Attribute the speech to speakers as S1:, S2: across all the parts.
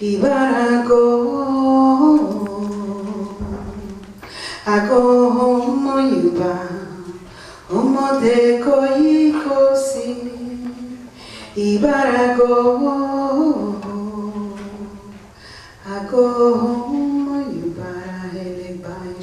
S1: Ibarago, I go home on you bound, Omo de koi kosi, Ibarago, I go home on you bara hele by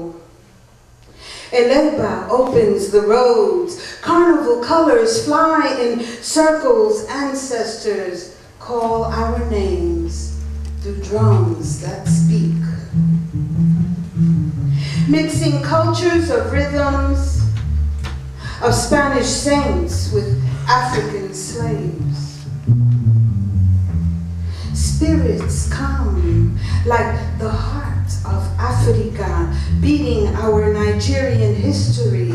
S1: Elegba opens the roads, carnival colors fly in circles, ancestors call our names through drums that speak. Mixing cultures of rhythms, of Spanish saints with African slaves. Spirits come. Like the heart of Africa, beating our Nigerian history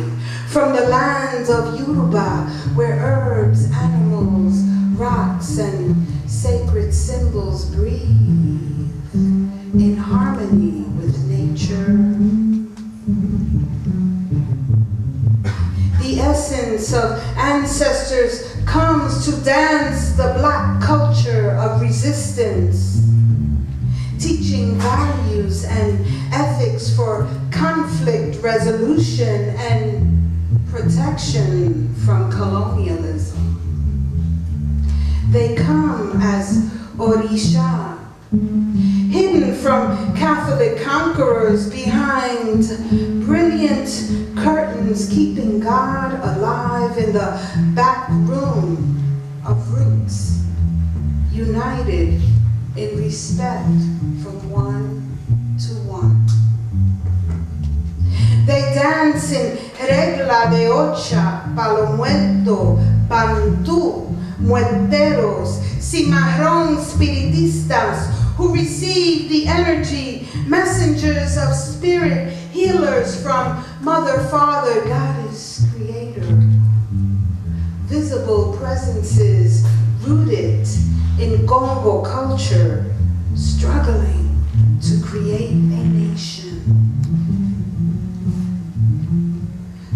S1: from the lands of Yoruba, where herbs, animals, rocks, and sacred symbols breathe The essence of ancestors comes to dance the black culture of resistance, teaching values and ethics for conflict resolution and protection from colonialism. They come as Orisha, hidden from Catholic conquerors behind brilliant curtains, keeping God alive in the back room of roots, united in respect from one to one. They dance in regla de ocha, palo muerto, pantú, muerteros, cimarrón spiritistas, who receive the energy, messengers of spirit, healers from Mother, Father, Goddess, Creator. Visible presences rooted in Congo culture, struggling to create a nation.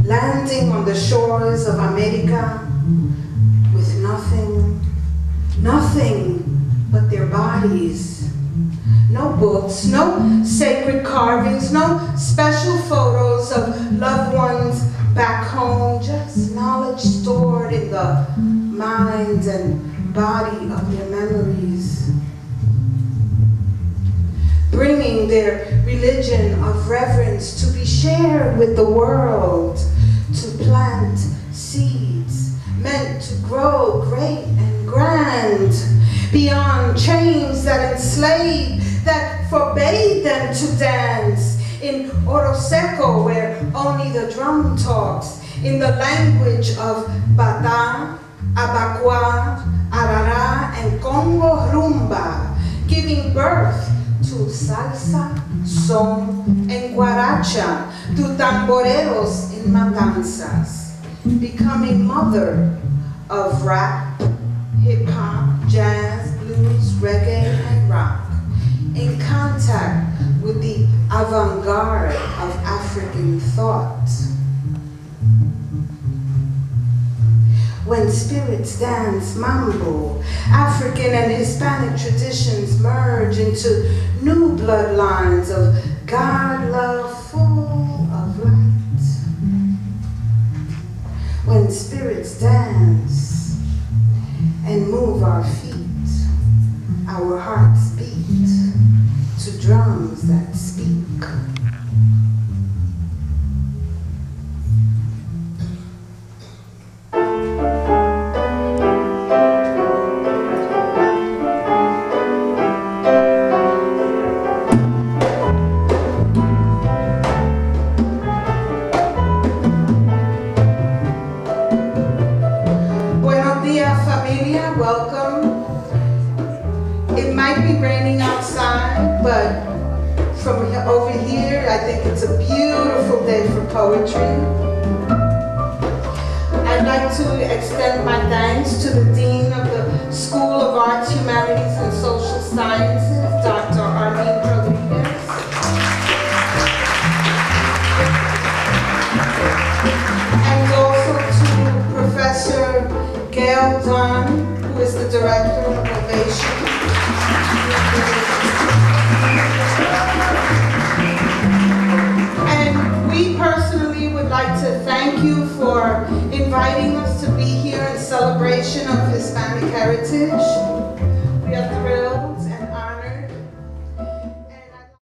S1: Landing on the shores of America with nothing, nothing but their bodies. No books, no sacred carvings, no special photos of loved ones back home, just knowledge stored in the mind and body of their memories. Bringing their religion of reverence to be shared with the world, to plant seeds meant to grow great and grand. Beyond chains that enslaved, that forbade them to dance. In Oroseco, where only the drum talks, in the language of Bata, Abakwa, Arara, and Congo rumba, giving birth to salsa, son, and guaracha, to tamboreros in matanzas, becoming mother of rap, hip hop, jazz, blues, reggae, contact with the avant-garde of African thought. When spirits dance mambo, African and Hispanic traditions merge into new bloodlines of God love full of light. When spirits dance and move our feet, our hearts drums that speak. From over here, I think it's a beautiful day for poetry. I'd like to extend my thanks to the Dean of the School of Arts, Humanities, and Social Sciences, Dr. Arlene Rodriguez. And also to Professor Gail Dunn, who is the Director of Ovation. personally would like to thank you for inviting us to be here in celebration of Hispanic heritage. We are thrilled